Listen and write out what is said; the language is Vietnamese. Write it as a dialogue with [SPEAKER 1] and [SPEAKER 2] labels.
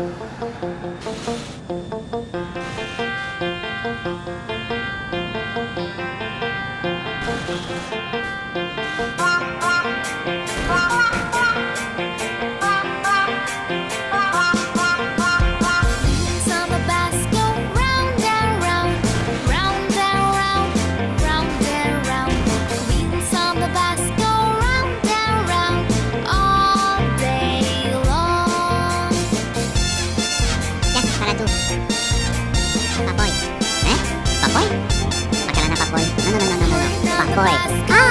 [SPEAKER 1] Thank you.
[SPEAKER 2] パコイ。え？パコイ？わからなパコイ。なななななな。パコイ。あ